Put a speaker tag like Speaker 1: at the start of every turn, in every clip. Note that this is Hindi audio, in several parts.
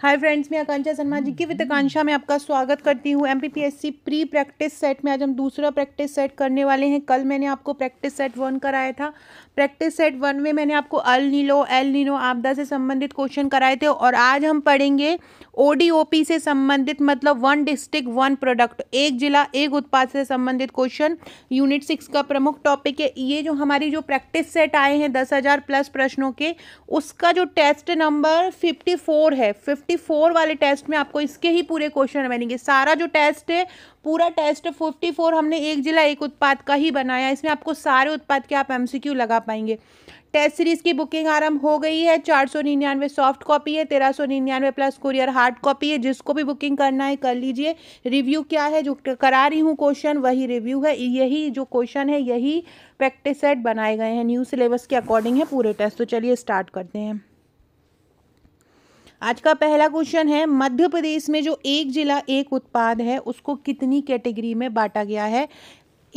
Speaker 1: हाय फ्रेंड्स मैं आकांक्षा शर्मा जी की विद आकांक्षा में आपका स्वागत करती हूँ। एम प्री प्रैक्टिस सेट में आज हम दूसरा प्रैक्टिस सेट करने वाले हैं। कल मैंने आपको प्रैक्टिस सेट वन कराया था। प्रैक्टिस सेट वन में मैंने आपको अल नीलो, एल नीनो आपदा से संबंधित क्वेश्चन कराए थे और आज हम पढ़ेंगे ओडीओपी से संबंधित मतलब वन डिस्ट्रिक्ट वन प्रोडक्ट एक जिला, एक उत्पाद से संबंधित क्वेश्चन यूनिट सिक्स का प्रमुख टॉपिक है। ये जो हमारी जो प्रैक्टिस सेट आए हैं, दस हज़ार प्लस प्रश्नों के, उसका जो टेस्ट नंबर फिफ्टी फोर है। फिफ्टी फोर वाले टेस्ट में आपको इसके ही पूरे क्वेश्चन बनेंगे सारा जो टेस्ट है, पूरा टेस्ट फिफ्टी फोर हमने एक जिला, एक उत्पाद का ही बनाया। इसमें आपको सारे उत्पाद के आप एमसीक्यू लगा पाएँगे। टेस्ट सीरीज़ की बुकिंग आरंभ हो गई है। चार सौ निन्यानवे सॉफ्ट कॉपी है, तेरह सौ निन्यानवे प्लस कुरियर हार्ड कॉपी है। जिसको भी बुकिंग करना है, कर लीजिए। रिव्यू क्या है, जो करा रही हूँ क्वेश्चन, वही रिव्यू है। यही जो क्वेश्चन है, यही प्रैक्टिस सेट बनाए गए हैं। न्यू सिलेबस के अकॉर्डिंग है पूरे टेस्ट। तो चलिए स्टार्ट करते हैं। आज का पहला क्वेश्चन है, मध्य प्रदेश में जो एक जिला एक उत्पाद है, उसको कितनी कैटेगरी में बांटा गया है?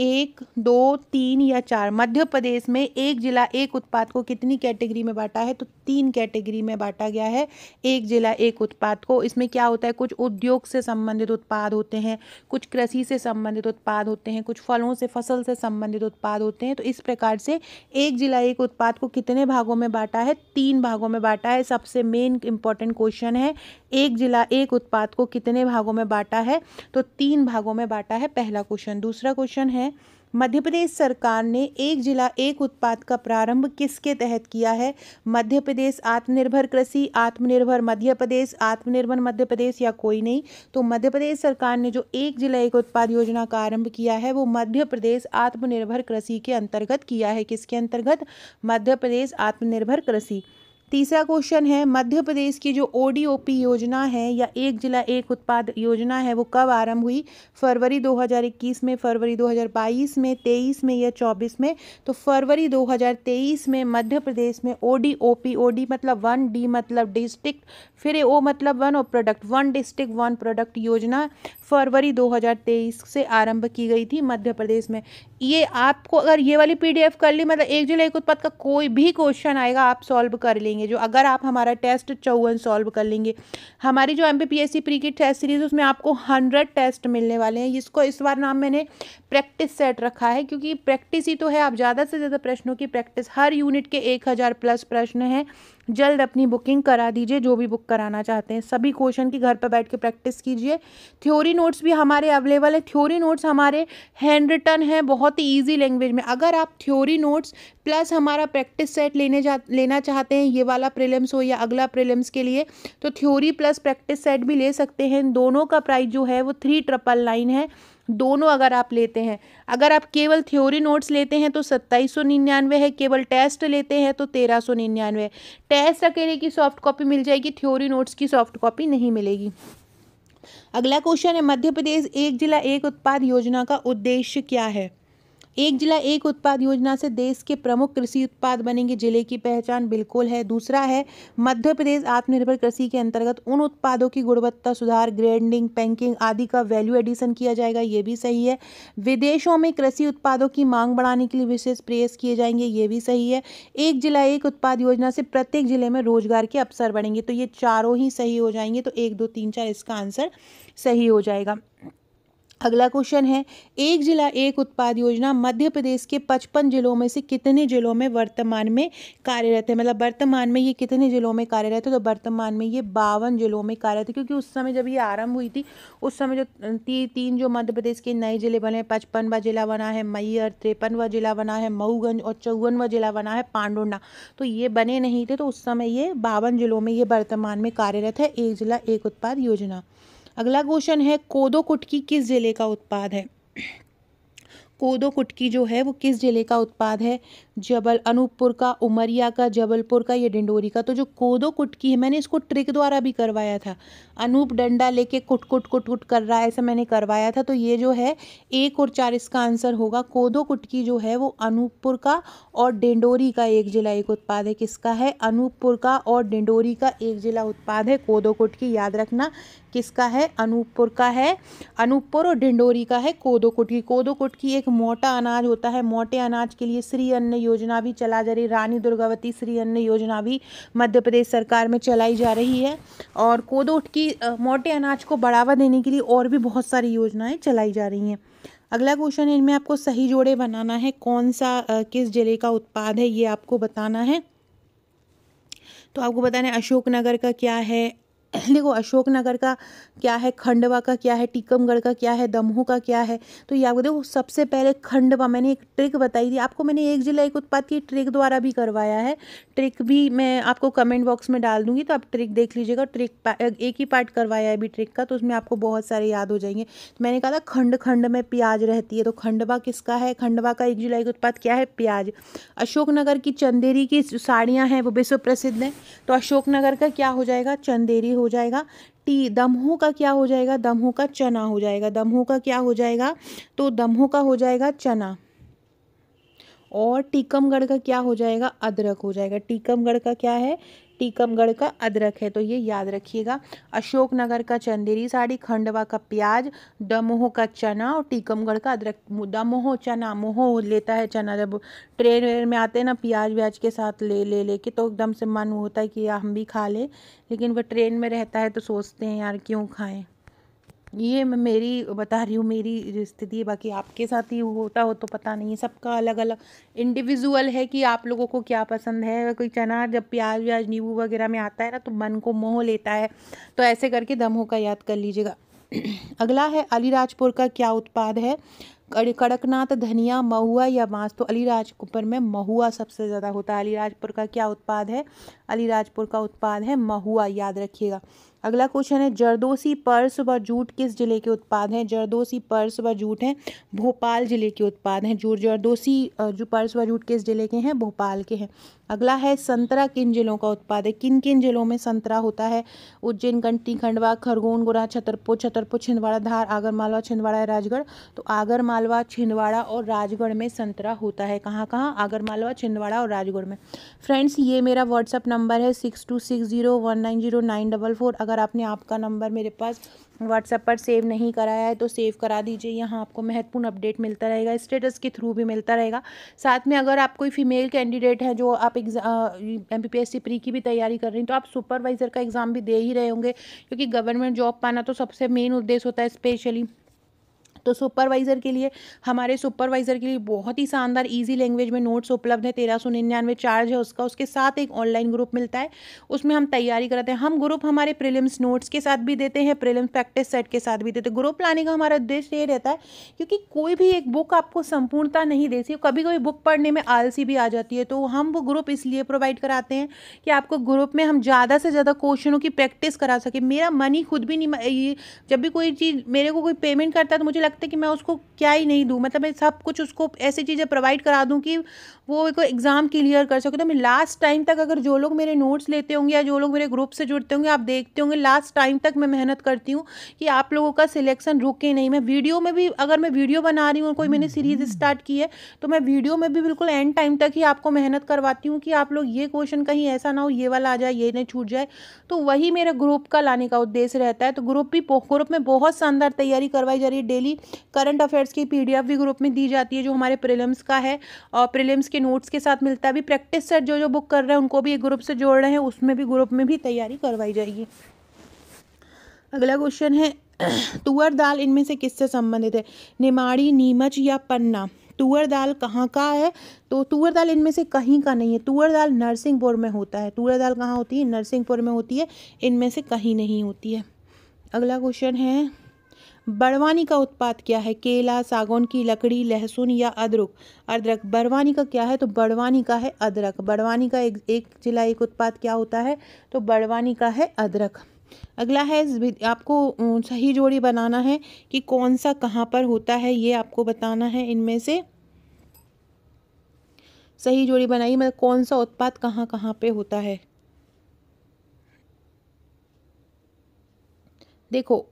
Speaker 1: एक, दो, तीन या चार। मध्य प्रदेश में एक जिला, एक उत्पाद को कितनी कैटेगरी में बांटा है? तो तीन कैटेगरी में बांटा गया है। एक जिला, एक उत्पाद को। इसमें क्या होता है? कुछ उद्योग से संबंधित उत्पाद होते हैं, कुछ कृषि से संबंधित उत्पाद होते हैं, कुछ फलों से, फ़सल से संबंधित उत्पाद होते हैं। तो इस प्रकार से एक जिला, एक उत्पाद को कितने भागों में बांटा है? तीन भागों में बांटा है। सबसे मेन इंपॉर्टेंट क्वेश्चन है, एक जिला, एक उत्पाद को कितने भागों में बांटा है? तो तीन भागों में बांटा है पहला क्वेश्चन दूसरा क्वेश्चन है मध्य प्रदेश सरकार ने एक जिला, एक उत्पाद का प्रारंभ किसके तहत किया है? मध्य प्रदेश आत्मनिर्भर कृषि, आत्मनिर्भर मध्य प्रदेश आत्मनिर्भर मध्य प्रदेश या कोई नहीं? तो मध्य प्रदेश सरकार ने जो एक जिला, एक उत्पाद योजना का आरंभ किया है, वो मध्य प्रदेश आत्मनिर्भर कृषि के अंतर्गत किया है। किसके अंतर्गत? मध्य प्रदेश आत्मनिर्भर कृषि। तीसरा क्वेश्चन है, मध्य प्रदेश की जो ओडीओपी योजना है या एक जिला एक उत्पाद योजना है, वो कब आरंभ हुई? फरवरी 2021 में, फरवरी 2022 में 23 में या 24 में? तो फरवरी 2023 में मध्य प्रदेश में ओडीओपी ओडी मतलब वन डी मतलब डिस्ट्रिक्ट, फिर ओ मतलब वन और product, one district, one product योजना फरवरी 2023 से आरंभ की गई थी मध्य प्रदेश में। ये आपको अगर ये वाली पीडीएफ कर ली मतलब एक जिला एक उत्पाद का कोई भी क्वेश्चन आएगा, आप सॉल्व कर लेंगे। जो अगर आप हमारा टेस्ट चौवन सॉल्व कर लेंगे। हमारी जो M P P S C pre की टेस्ट सीरीज़ उसमें आपको हंड्रेड टेस्ट मिलने वाले हैं। इसको इस बार नाम मैंने प्रैक्टिस सेट रखा है, क्योंकि प्रैक्टिस ही तो है। आप ज़्यादा से ज़्यादा प्रश्नों की प्रैक्टिस हर यूनिट के एक हज़ार प्लस प्रश्न हैं। जल्द अपनी बुकिंग करा दीजिए, जो भी बुक कराना चाहते हैं। सभी क्वेश्चन की घर पर बैठ के प्रैक्टिस कीजिए। थ्योरी नोट्स भी हमारे अवेलेबल है। थ्योरी नोट्स हमारे हैंड रिटन हैं, बहुत ही ईजी लैंग्वेज में। अगर आप थ्योरी नोट्स प्लस हमारा प्रैक्टिस सेट लेने जा, लेना चाहते हैं, ये वाला प्रिलिम्स हो या अगला प्रिलिम्स के लिए तो थ्योरी प्लस प्रैक्टिस सेट भी ले सकते हैं। दोनों का प्राइस जो है वो थ्री ट्रिपल नाइन है। दोनों अगर आप लेते हैं, अगर आप केवल थ्योरी नोट्स लेते हैं तो सत्ताईस सौ निन्यानवे है, केवल टेस्ट लेते हैं तो तेरह सौ निन्यानवे टेस्ट अकेले की सॉफ्ट कॉपी मिल जाएगी थ्योरी नोट्स की सॉफ्ट कॉपी नहीं मिलेगी। अगला क्वेश्चन है, मध्य प्रदेश एक जिला एक उत्पाद योजना का उद्देश्य क्या है? एक जिला, एक उत्पाद योजना से देश के प्रमुख कृषि उत्पाद बनेंगे। ज़िले की पहचान बिल्कुल है। दूसरा है, मध्य प्रदेश आत्मनिर्भर कृषि के अंतर्गत उन उत्पादों की गुणवत्ता सुधार, ग्रेडिंग, पैकिंग आदि का वैल्यू एडिशन किया जाएगा। ये भी सही है। विदेशों में कृषि उत्पादों की मांग बढ़ाने के लिए विशेष प्रयास किए जाएँगे। ये भी सही है। एक जिला, एक उत्पाद योजना से प्रत्येक ज़िले में रोज़गार के अवसर बढ़ेंगे। तो ये चारों ही सही हो जाएँगे। तो एक, दो, तीन, चार, इसका आंसर सही हो जाएगा। अगला क्वेश्चन है एक जिला एक उत्पाद योजना मध्य प्रदेश के पचपन जिलों में से कितने जिलों में वर्तमान में कार्यरत है? मतलब वर्तमान में ये कितने जिलों में कार्यरत है? तो वर्तमान में ये बावन जिलों में कार्यरत है क्योंकि उस समय जब ये आरंभ हुई थी उस समय जो ती, तीन जो मध्य प्रदेश के नए ज़िले बने पचपनवा जिला बना है मैयर तिरपनवा जिला बना है मऊगंज और चौवनवा जिला बना है पांडुंडा तो ये बने नहीं थे तो उस समय ये बावन जिलों में ये वर्तमान में कार्यरत है एक जिला एक उत्पाद योजना। अगला क्वेश्चन है कोदो कुटकी किस ज़िले का उत्पाद है? कोदो कुटकी जो है, वो किस ज़िले का उत्पाद है? जबल अनूपपुर का, उमरिया का, जबलपुर का, या डिंडोरी का। तो जो कोदो कुटकी है, मैंने इसको ट्रिक द्वारा भी करवाया था। अनूप डंडा लेके कुट कुट कुट कुट कर रहा है, ऐसा मैंने करवाया था। तो ये जो है, एक और चार इसका आंसर होगा। कोदो कुटकी जो है, वो अनूपपुर का और डिंडोरी का एक जिला, एक उत्पाद है। किसका है? अनूपपुर का और डिंडोरी का एक जिला उत्पाद है। कोदो कुटकी याद रखना। किसका है? अनूपपुर का है। अनूपपुर और डिंडोरी का है कोदो कुटकी कोदो कुटकी एक मोटा अनाज होता है। मोटे अनाज के लिए श्री अन्न योजना भी चला जा रही, रानी दुर्गावती श्री अन्न योजना भी मध्य प्रदेश सरकार में चलाई जा रही है और कोदोट की मोटे अनाज को बढ़ावा देने के लिए और भी बहुत सारी योजनाएँ चलाई जा रही हैं। अगला क्वेश्चन है, इनमें आपको सही जोड़े बनाना है, कौन सा किस ज़िले का उत्पाद है, ये आपको बताना है। तो आपको बताना है, अशोकनगर का क्या है देखो, अशोकनगर का क्या है, खंडवा का क्या है, टीकमगढ़ का क्या है, दमोह का क्या है? तो ये आपको देखो, सबसे पहले खंडवा, मैंने एक ट्रिक बताई थी। आपको मैंने एक जिला एक उत्पाद की ट्रिक द्वारा भी करवाया है। ट्रिक भी मैं आपको कमेंट बॉक्स में डाल दूँगी तो आप ट्रिक देख लीजिएगा। ट्रिक एक ही पार्ट करवाया है अभी ट्रिक का तो उसमें आपको बहुत सारे याद हो जाएँगे। तो मैंने कहा था, खंड खंड में प्याज रहती है तो खंडवा किसका है? खंडवा का एक जिला एक उत्पाद क्या है? प्याज। अशोकनगर की चंदेरी की साड़ियाँ हैं, वो विश्व प्रसिद्ध हैं। तो अशोकनगर का क्या हो जाएगा? चंदेरी हो जाएगा। टी, दमहों का क्या हो जाएगा? दमहों का चना हो जाएगा। दमहों का क्या हो जाएगा? तो दमहों का हो जाएगा चना। और टीकमगढ़ का क्या हो जाएगा? अदरक हो जाएगा। टीकमगढ़ का क्या है? टीकमगढ़ का अदरक है तो ये याद रखिएगा। अशोकनगर का चंदेरी साड़ी, खंडवा का प्याज, दमोह का चना और टीकमगढ़ का अदरक। दमोह चना, मोह लेता है चना, जब ट्रेन वेन में आते हैं ना, प्याज व्याज के साथ ले ले, लेके तो एकदम से मन होता है कि हम भी खा लें, लेकिन वह ट्रेन में रहता है तो सोचते हैं यार क्यों खाएँ। ये मैं मेरी, बता रही हूँ, मेरी स्थिति है, बाकी आपके साथ ही होता हो तो पता नहीं, सबका अलग अलग इंडिविजुअल है कि आप लोगों को क्या पसंद है। कोई चना, जब प्याज व्याज, नींबू वगैरह में आता है ना तो मन को मोह लेता है। तो ऐसे करके दमों का याद कर लीजिएगा। अगला है, अलीराजपुर का क्या उत्पाद है? कड़कनाथ धनिया, महुआ या बाँस? तो अलीराजपुर में महुआ सबसे ज़्यादा होता है। अलीराजपुर का क्या उत्पाद है? अलीराजपुर का उत्पाद है महुआ, याद रखिएगा। अगला क्वेश्चन है, जरदोसी पर्स व जूट किस ज़िले के उत्पाद हैं? जरदोसी पर्स व जूट हैं, भोपाल ज़िले के उत्पाद हैं, जो जरदोसी जो पर्स व जूट किस ज़िले के हैं? भोपाल के हैं। अगला है संतरा किन जिलों का उत्पाद है? किन किन जिलों में संतरा होता है? उज्जैन, कंटी, खंडवा, खरगोन गुरा छतरपुर छतरपुर, छिंदवाड़ा, धार, आगर, मालवा, छिंदवाड़ा, राजगढ़। तो आगर, मालवा, छिंदवाड़ा और राजगढ़ में संतरा होता है। कहाँ कहाँ? आगर, मालवा, छिंदवाड़ा और राजगढ़ में। फ्रेंड्स, ये मेरा व्हाट्सअप नंबर है six two six zero one nine zero nine double four. अगर आपने आपका नंबर मेरे पास व्हाट्सएप पर सेव नहीं कराया है तो सेव करा दीजिए। यहाँ आपको महत्वपूर्ण अपडेट मिलता रहेगा स्टेटस के थ्रू भी मिलता रहेगा। साथ में अगर आप कोई फीमेल कैंडिडेट हैं जो आप एम पी प्री की भी तैयारी कर रही हैं तो आप सुपरवाइज़र का एग्ज़ाम भी दे ही रहे होंगे, क्योंकि गवर्नमेंट जॉब पाना तो सबसे मेन उद्देश्य होता है स्पेशली तो सुपरवाइज़र के लिए, हमारे सुपरवाइज़र के लिए बहुत ही शानदार इजी लैंग्वेज में नोट्स उपलब्ध है, तेरह सौ निन्यानवे चार्ज है उसका, उसके साथ एक ऑनलाइन ग्रुप मिलता है, उसमें हम तैयारी कराते हैं। हम ग्रुप हमारे प्रिलिम्स नोट्स के साथ भी देते हैं प्रिलिम्स प्रैक्टिस सेट के साथ भी देते हैं। ग्रुप लाने का हमारा उद्देश्य ये रहता है क्योंकि कोई भी एक बुक आपको संपूर्णता नहीं देती कभी कभी बुक पढ़ने में आलसी भी आ जाती है तो हम वो ग्रुप इसलिए प्रोवाइड कराते हैं कि आपको ग्रुप में हम ज़्यादा से ज़्यादा क्वेश्चनों की प्रैक्टिस करा सके। मेरा मन खुद भी नहीं जब भी कोई चीज़, मेरे को कोई पेमेंट करता है तो मुझे लगता है कि मैं उसको क्या ही नहीं दूँ। मतलब मैं सब कुछ उसको ऐसी चीज़ें प्रोवाइड करा दूँ कि वो एक एग्ज़ाम क्लियर कर सके। तो मैं लास्ट टाइम तक अगर जो लोग मेरे नोट्स लेते होंगे या जो लोग मेरे ग्रुप से जुड़ते होंगे, आप देखते होंगे लास्ट टाइम तक मैं मेहनत करती हूँ कि आप लोगों का सिलेक्शन रुके नहीं। मैं वीडियो में भी, अगर मैं वीडियो बना रही हूँ कोई मैंने सीरीज़ स्टार्ट की है तो मैं वीडियो में भी बिल्कुल एंड टाइम तक ही आपको मेहनत करवाती हूँ कि आप लोग ये क्वेश्चन कहीं ऐसा ना हो, ये वाला आ जाए, ये नहीं छूट जाए। तो वही मेरे ग्रुप का लाने का उद्देश्य रहता है। तो ग्रुप भी ग्रुप में बहुत शानदार तैयारी करवाई जा रही है। डेली करंट अफेयर्स की पीडीएफ भी ग्रुप में दी जाती है, जो हमारे प्रिलिम्स का है। और प्रिलिम्स के नोट्स के साथ मिलता है। अभी प्रैक्टिस सेट जो जो बुक कर रहे हैं, उनको भी एक ग्रुप से जोड़ रहे हैं, उसमें भी ग्रुप में भी तैयारी करवाई जाएगी। अगला क्वेश्चन है, तुअर दाल इनमें से किससे संबंधित है? निमाड़ी, नीमच या पन्ना? तुअर दाल कहाँ का है? तो तुअर दाल इनमें से कहीं का नहीं है। तुअर दाल नरसिंहपुर में होता है। तुअर दाल कहाँ होती है? नरसिंहपुर में होती है। इनमें से कहीं नहीं होती है। अगला क्वेश्चन है बड़वानी का उत्पाद क्या है। केला, सागौन की लकड़ी, लहसुन या अदरक। अदरक, बड़वानी का क्या है? तो बड़वानी का है अदरक। बड़वानी का एक एक जिला, एक उत्पाद क्या होता है? तो बड़वानी का है अदरक। अगला है आपको सही जोड़ी बनाना है कि कौन सा कहाँ पर होता है, ये आपको बताना है इनमें से। सही जोड़ी बनाइए मतलब कौन सा उत्पाद कहाँ कहाँ पे होता है। देखो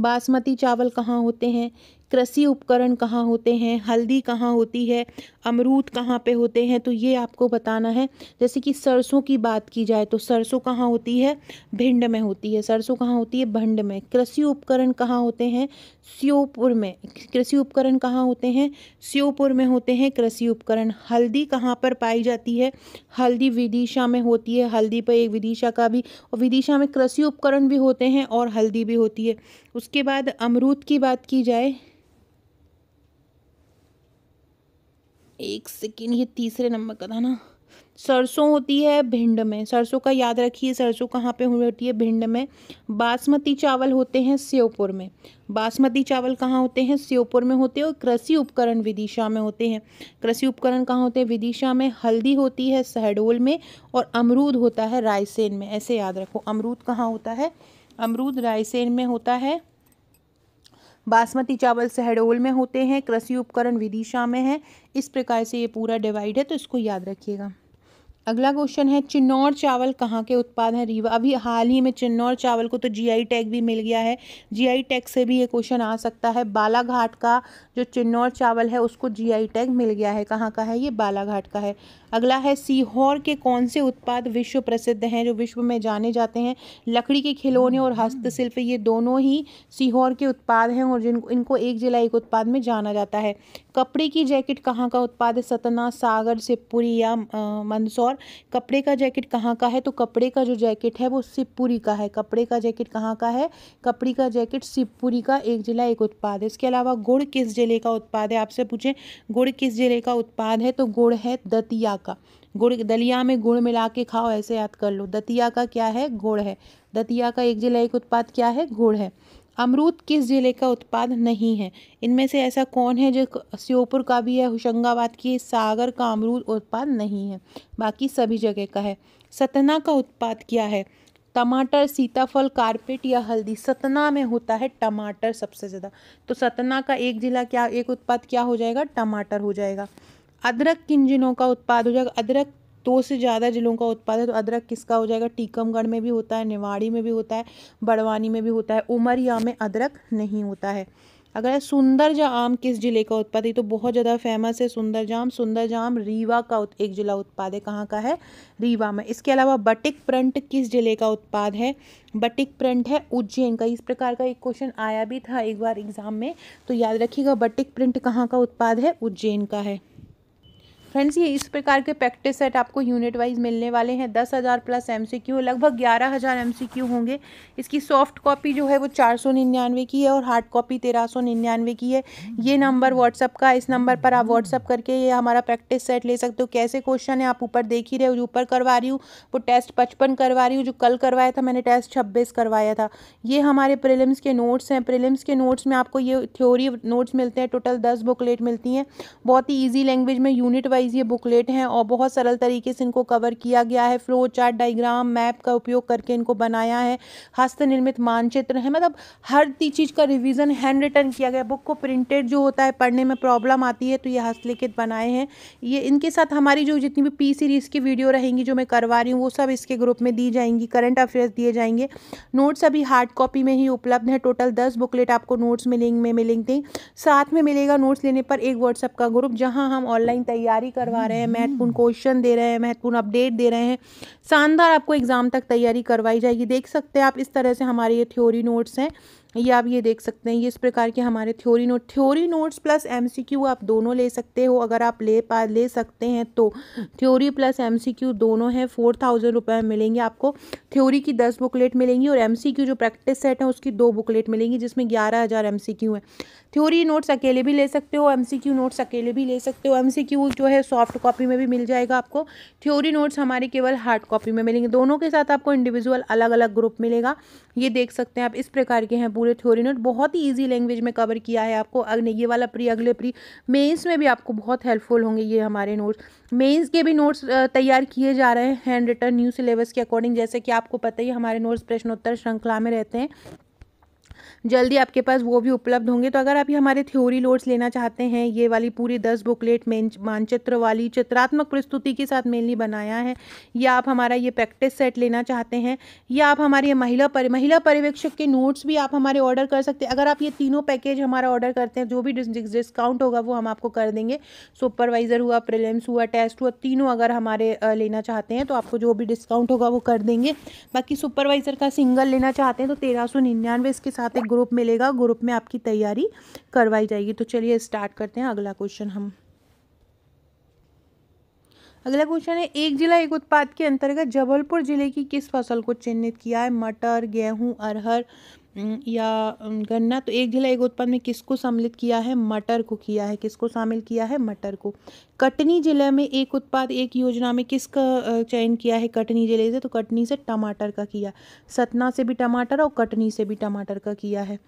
Speaker 1: बासमती चावल कहाँ होते हैं? कृषि उपकरण कहाँ होते हैं, हल्दी कहाँ होती है, अमरूद कहाँ पे होते हैं तो ये आपको बताना है। जैसे कि सरसों की बात की जाए तो सरसों कहाँ होती है? भिंड में होती है। सरसों कहाँ होती है? भंड में। कृषि उपकरण कहाँ होते हैं? श्योपुर में। कृषि उपकरण कहाँ होते हैं? श्योपुर में होते हैं कृषि उपकरण। हल्दी कहाँ पर पाई जाती है? हल्दी विदिशा में होती है। हल्दी पर एक विदिशा का भी और विदिशा में कृषि उपकरण भी होते हैं और हल्दी भी होती है। उसके बाद अमरूद की बात की जाए एक सेकेंड, ये तीसरे नंबर का था ना। सरसों होती है भिंड में। सरसों का याद रखिए, सरसों कहाँ पे होती है? भिंड में। बासमती चावल होते हैं श्योपुर में। बासमती चावल कहाँ होते हैं? श्योपुर में होते हैं और कृषि उपकरण विदिशा में होते हैं। कृषि उपकरण कहाँ होते हैं? विदिशा में हल्दी होती है शहडोल में और अमरूद होता है रायसेन में। ऐसे याद रखो, अमरूद कहाँ होता है? अमरूद रायसेन में होता है बासमती चावल सहडोल में होते हैं, कृषि उपकरण विदिशा में है। इस प्रकार से ये पूरा डिवाइड है तो इसको याद रखिएगा। अगला क्वेश्चन है, चिन्नौर चावल कहाँ के उत्पाद हैं? रीवा, अभी हाल ही में चिन्नौर चावल को तो जीआई टैग भी मिल गया है। जीआई टैग से भी ये क्वेश्चन आ सकता है। बालाघाट का जो चिन्नौर चावल है, उसको जीआई टैग मिल गया है। कहाँ का है? ये बालाघाट का है। अगला है, सीहोर के कौन से उत्पाद विश्व प्रसिद्ध हैं, जो विश्व में जाने जाते हैं? लकड़ी के खिलौने और हस्तशिल्प, ये दोनों ही सीहोर के उत्पाद हैं और जिनको इनको एक जिला, एक उत्पाद में जाना जाता है। कपड़े की जैकेट कहाँ का उत्पाद है? सतना, सागर, शिवपुरी या मंदसौर। कपड़े का जैकेट कहाँ का है? तो कपड़े का जो जैकेट है, वो शिवपुरी का है। कपड़े का जैकेट कहाँ का है? कपड़े का जैकेट शिवपुरी का, एक जिला, एक उत्पाद है। इसके अलावा गुड़ किस ज़िले का उत्पाद है? आपसे पूछें। गुड़ किस ज़िले का उत्पाद है? तो गुड़ है दतिया का। गुड़, दलिया में गुड़ मिला के खाओ, ऐसे याद कर लो। दतिया का क्या है? गुड़ है। दतिया का एक जिला, एक उत्पाद क्या है? गुड़ है। अमरूद किस ज़िले का उत्पाद नहीं है? इनमें से ऐसा कौन है जो श्योपुर का भी है, होशंगाबाद की सागर का अमरूद उत्पाद नहीं है? बाकी सभी जगह का है। सतना का उत्पाद क्या है? टमाटर, सीताफल, कारपेट या हल्दी? सतना में होता है टमाटर सबसे ज़्यादा। तो सतना का एक ज़िला क्या, एक उत्पाद क्या हो जाएगा? टमाटर हो जाएगा। अदरक किन जिलों का उत्पाद हो जाएगा? अदरक दो से ज़्यादा जिलों का उत्पाद है तो अदरक किसका हो जाएगा? टीकमगढ़ में भी होता है, निवाड़ी में भी होता है, बड़वानी में भी होता है, उमरिया में अदरक नहीं होता है। अगर सुंदर जा आम किस ज़िले का उत्पाद है? तो बहुत ज़्यादा फ़ेमस है सुंदर जाम सुंदर जाम रीवा का एक जिला उत्पाद है। कहाँ का है? रीवा में। इसके अलावा बटिक प्रिंट किस ज़िले का उत्पाद है? बटिक प्रिंट है उज्जैन का। इस प्रकार का एक क्वेश्चन आया भी था एक बार एग्ज़ाम में। तो याद रखिएगा, बटिक प्रिंट कहाँ का उत्पाद है? उज्जैन का है। फ्रेंड्स ये इस प्रकार के प्रैक्टिस सेट आपको यूनिट वाइज मिलने वाले हैं। दस हज़ार प्लस एम सी क्यू लगभग ग्यारह हज़ार एम सी क्यू होंगे। इसकी सॉफ्ट कॉपी जो है वो चार सौ निन्यानवे की है और हार्ड कॉपी तेरह सौ निन्यानवे की है। ये नंबर व्हाट्सअप का, इस नंबर पर आप व्हाट्सअप करके ये हमारा प्रैक्टिस सेट ले सकते हो। कैसे क्वेश्चन है, आप ऊपर देख ही रहे हो, जो ऊपर करवा रही हूँ, वो टेस्ट पचपन करवा रही हूँ, जो कल करवाया था, मैंने टेस्ट छब्बीस करवाया था। ये हमारे प्रिलिम्स के नोट्स हैं। प्रिलिम्स के नोट्स में आपको ये थ्योरी नोट्स मिलते हैं। टोटल दस बुकलेट मिलती हैं। बहुत ही ईजी लैंग्वेज में यूनिट वाइज ये बुकलेट हैं और बहुत सरल तरीके से इनको कवर किया गया है। फ्लो चार्ट डाइग्राम मैप का उपयोग करके इनको बनाया है। हस्त निर्मित मानचित्र है। मतलब हर चीज़ का रिवीजन हैंड रिटर्न किया गया। बुक को प्रिंटेड जो होता है, पढ़ने में प्रॉब्लम आती है तो ये हस्तलिखित बनाए हैं। ये इनके साथ हमारी जो जितनी भी पी सीरीज़ की वीडियो रहेंगी, जो मैं करवा रही हूँ, वो सब इसके ग्रुप में दी जाएँगी। करंट अफेयर्स दिए जाएँगे। नोट्स अभी हार्ड कॉपी में ही उपलब्ध है। टोटल दस बुकलेट आपको नोट्स मिलेंगे मिलेंगे। साथ में मिलेगा नोट्स लेने पर एक व्हाट्सअप का ग्रुप जहाँ हम ऑनलाइन तैयारी करवा रहे हैं महत्वपूर्ण क्वेश्चन दे रहे हैं महत्वपूर्ण अपडेट दे रहे हैं। शानदार आपको एग्ज़ाम तक तैयारी करवाई जाएगी। देख सकते हैं आप इस तरह से हमारे ये थ्योरी नोट्स हैं। ये आप ये देख सकते हैं, ये इस प्रकार के हमारे theory note theory notes plus MCQ आप दोनों ले सकते हो, अगर आप ले पा, ले सकते हैं तो। थ्योरी प्लस एमसीक्यू दोनों हैं फोर थाउज़ेंड रुपये मिलेंगे आपको। थ्योरी की दस बुकलेट मिलेंगी और एमसीक्यू जो प्रैक्टिस सेट है उसकी दो बुकलेट मिलेंगी, जिसमें ग्यारह हज़ार एम है। थ्योरी नोट्स अकेले भी ले सकते हो एमसीक्यू नोट्स अकेले भी ले सकते हो। एमसीक्यू जो है सॉफ्ट कॉपी में भी मिल जाएगा आपको। थ्योरी नोट्स हमारे केवल हार्ड कॉपी में मिलेंगे। दोनों के साथ आपको इंडिविजुअल अलग अलग ग्रुप मिलेगा। ये देख सकते हैं आप, इस प्रकार के हैं थ्योरी नोट बहुत ही ईजी लैंग्वेज में कवर किया है आपको। अगले, ये वाला प्री, अगले प्री मेन्स में भी आपको बहुत हेल्पफुल होंगे ये हमारे नोट्स मेन्स के भी नोट्स तैयार किए जा रहे हैं हैंड रिटर्न न्यू सिलेबस के अकॉर्डिंग जैसे कि आपको पता ही हमारे नोट्स प्रश्नोत्तर श्रृंखला में रहते हैं। जल्दी आपके पास वो भी उपलब्ध होंगे। तो अगर आप ये हमारे थ्योरी लोड्स लेना चाहते हैं, ये वाली पूरी दस बुकलेट मानचित्र वाली चित्रात्मक प्रस्तुति के साथ मेनली बनाया है, या आप हमारा ये प्रैक्टिस सेट लेना चाहते हैं, या आप हमारे महिला पर, महिला पर्यवेक्षक के नोट्स भी आप हमारे ऑर्डर कर सकते हैं। अगर आप ये तीनों पैकेज हमारा ऑर्डर करते हैं, जो भी डिस्काउंट होगा, वो हम आपको कर देंगे। सुपरवाइज़र हुआ प्रिलिम्स हुआ टेस्ट हुआ, तीनों अगर हमारे लेना चाहते हैं तो आपको जो भी डिस्काउंट होगा, वो कर देंगे। बाकी सुपरवाइज़र का सिंगल लेना चाहते हैं तो तेरह इसके साथ एक ग्रुप मिलेगा ग्रुप में आपकी तैयारी करवाई जाएगी। तो चलिए स्टार्ट करते हैं। अगला क्वेश्चन हम अगला क्वेश्चन है, एक जिला, एक उत्पाद के अंतर्गत जबलपुर ज़िले की किस फ़सल को चिन्हित किया है? मटर, गेहूँ, अरहर या गन्ना? तो एक जिला, एक उत्पाद में किसको सम्मिलित किया है? मटर को किया है। किसको शामिल किया है? मटर को। कटनी ज़िले में एक उत्पाद, एक योजना में किसका चयन किया है कटनी ज़िले से? तो कटनी से टमाटर का किया। सतना से भी टमाटर और कटनी से भी टमाटर का किया है।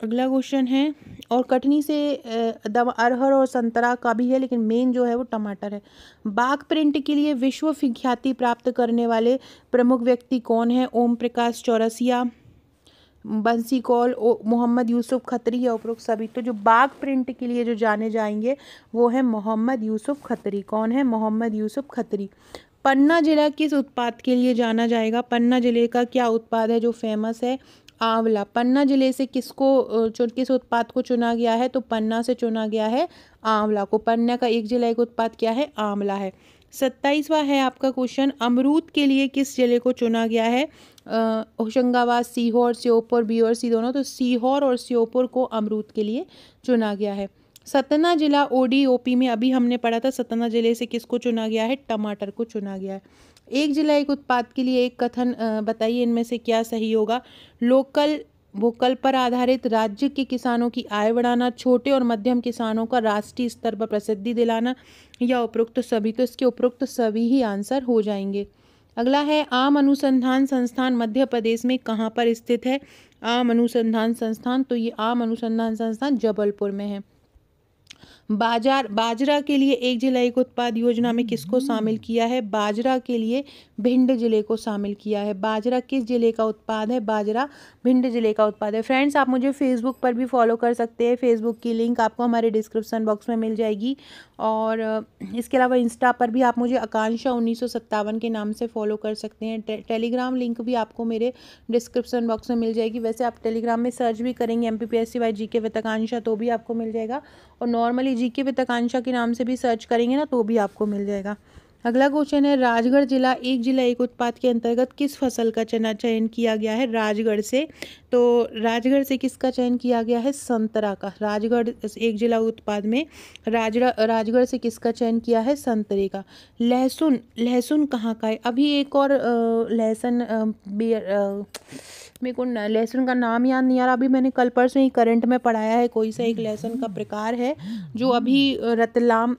Speaker 1: अगला क्वेश्चन है, और कटनी से अरहर और संतरा का भी है, लेकिन मेन जो है वो टमाटर है। बाग प्रिंट के लिए विश्व विख्याति प्राप्त करने वाले प्रमुख व्यक्ति कौन है? ओम प्रकाश चौरसिया, बंसी कौल मोहम्मद यूसुफ खत्री या उपरोक्त सभी। तो जो बाग प्रिंट के लिए जो जाने जाएँगे, वो है मोहम्मद यूसुफ खत्री। कौन है? मोहम्मद यूसुफ खत्री। पन्ना जिला किस उत्पाद के लिए जाना जाएगा? पन्ना ज़िले का क्या उत्पाद है जो फ़ेमस है? आंवला पन्ना ज़िले से किसको किस उत्पाद को चुना गया है? तो पन्ना से चुना गया है आंवला को। पन्ना का एक जिला, एक उत्पाद क्या है? आंवला है। सत्ताईसवा है आपका क्वेश्चन, अमरूद के लिए किस ज़िले को चुना गया है? होशंगाबाद, सीहोर, श्योपुर बीवर सी दोनों। तो सीहोर और श्योपुर को अमरूद के लिए चुना गया है। सतना जिला, ओडीओपी में अभी हमने पढ़ा था, सतना ज़िले से किसको चुना गया है? टमाटर को चुना गया है। एक जिला, एक उत्पाद के लिए एक कथन बताइए इनमें से क्या सही होगा? लोकल, वोकल पर आधारित राज्य के किसानों की आय बढ़ाना, छोटे और मध्यम किसानों का राष्ट्रीय स्तर पर प्रसिद्धि दिलाना या उपरोक्त सभी? तो इसके उपरोक्त सभी ही आंसर हो जाएँगे। अगला है, आम अनुसंधान संस्थान मध्य प्रदेश में कहाँ पर स्थित है? आम अनुसंधान संस्थान तो ये आम अनुसंधान संस्थान जबलपुर में है। बाज़ार बाजरा के लिए एक जिला एक उत्पाद योजना में किसको शामिल किया है? बाजरा के लिए भिंड ज़िले को शामिल किया है। बाजरा किस ज़िले का उत्पाद है? बाजरा भिंड ज़िले का उत्पाद है। फ्रेंड्स आप मुझे फेसबुक पर भी फॉलो कर सकते हैं। फेसबुक की लिंक आपको हमारे डिस्क्रिप्सन बॉक्स में मिल जाएगी। और इसके अलावा इंस्टा पर भी आप मुझे आकांक्षा उन्नीस सौ सत्तावन के नाम से फॉलो कर सकते हैं। टे, टेलीग्राम लिंक भी आपको मेरे डिस्क्रिप्सन बॉक्स में मिल जाएगी। वैसे आप टेलीग्राम में सर्च भी करेंगे M P P S C Y G के आकांक्षा तो भी आपको मिल जाएगा। और नॉर्मली जी के विद आकांक्षा के नाम से भी सर्च करेंगे ना तो भी आपको मिल जाएगा। अगला क्वेश्चन है, राजगढ़ जिला, एक जिला, एक उत्पाद के अंतर्गत किस फ़सल का चना चयन किया गया है? राजगढ़ से। तो राजगढ़ से किसका चयन किया गया है? संतरा का। राजगढ़ एक जिला उत्पाद में राजगढ़ राजगढ़ से किसका चयन किया है? संतरे का। लहसुन लहसुन कहाँ का है? अभी एक और लहसुन मेरे को लहसुन का नाम याद नहीं आ रहा। अभी मैंने कल परसों ही करंट में पढ़ाया है, कोई सा एक लहसुन का प्रकार है, जो अभी रतलाम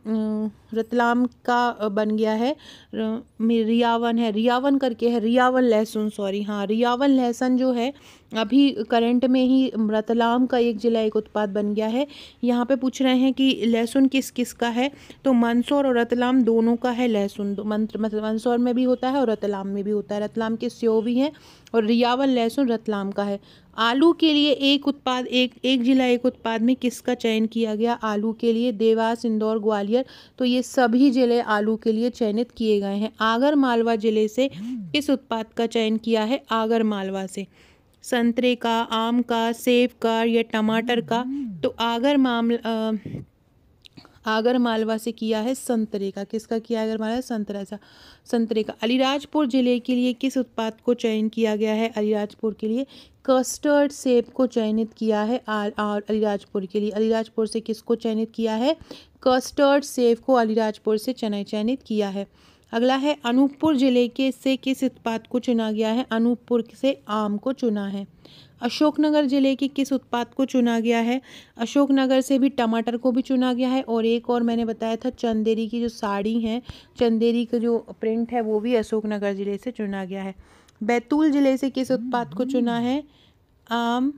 Speaker 1: रतलाम का बन गया है। रियावन है, रियावन करके है, रियावन लहसुन सॉरी हाँ रियावन लहसुन जो है अभी करंट में ही रतलाम का एक जिला एक उत्पाद बन गया है। यहाँ पे पूछ रहे हैं कि लहसुन किस किस का है? तो मंदसौर और रतलाम दोनों का है लहसुन। मंत्र मतलब मंदसौर में भी होता है और रतलाम में भी होता है। रतलाम के स्यो भी हैं और रियावल लहसुन रतलाम का है। आलू के लिए एक उत्पाद, एक एक जिला एक उत्पाद में किसका चयन किया गया? आलू के लिए देवास, इंदौर, ग्वालियर। तो ये सभी ज़िले आलू के लिए चयनित किए गए हैं। आगर मालवा ज़िले से किस उत्पाद का चयन किया है? आगर मालवा से। संतरे का आम का सेब का या टमाटर का तो आगर मामला आगर मालवा से किया है संतरे का। किसका किया आगर मालवा? संतरा सा। संतरे का। अलीराजपुर ज़िले के लिए किस उत्पाद को चयन किया गया है? अलीराजपुर के लिए कस्टर्ड सेब को चयनित किया है और अलीराजपुर के लिए। अलीराजपुर से किसको चयनित किया है? कस्टर्ड सेब को अलीराजपुर से चयनित किया है। अगला है, अनूपपुर ज़िले के से किस उत्पाद को चुना गया है? अनूपपुर से आम को चुना है। अशोकनगर ज़िले के किस उत्पाद को चुना गया है? अशोकनगर से भी टमाटर को भी चुना गया है और एक और मैंने बताया था, चंदेरी की जो साड़ी है, चंदेरी का जो प्रिंट है वो भी अशोकनगर ज़िले से चुना गया है। बैतूल ज़िले से किस उत्पाद को चुना है? आम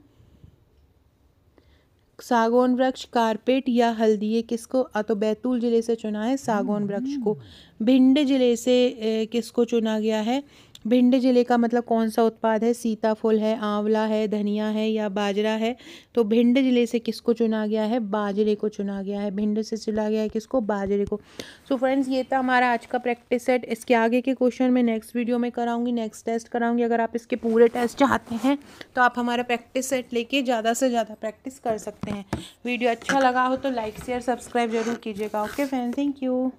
Speaker 1: सागौन वृक्ष कारपेट या हल्दी ये किसको तो बैतूल ज़िले से चुना है सागौन वृक्ष को। भिंड ज़िले से किसको चुना गया है? भिंड ज़िले का मतलब कौन सा उत्पाद है? सीताफल है, आंवला है, धनिया है या बाजरा है? तो भिंड ज़िले से किसको चुना गया है? बाजरे को चुना गया है। भिंड से चुना गया है किसको? बाजरे को। सो so फ्रेंड्स ये था हमारा आज का प्रैक्टिस सेट इसके आगे के क्वेश्चन मैं नेक्स्ट वीडियो में कराऊँगी। Next test कराऊँगी। अगर आप इसके पूरे टेस्ट चाहते हैं तो आप हमारा प्रैक्टिस सेट लेके ज़्यादा से ज़्यादा प्रैक्टिस कर सकते हैं। वीडियो अच्छा लगा हो तो लाइक शेयर सब्सक्राइब ज़रूर कीजिएगा। Okay friend thank you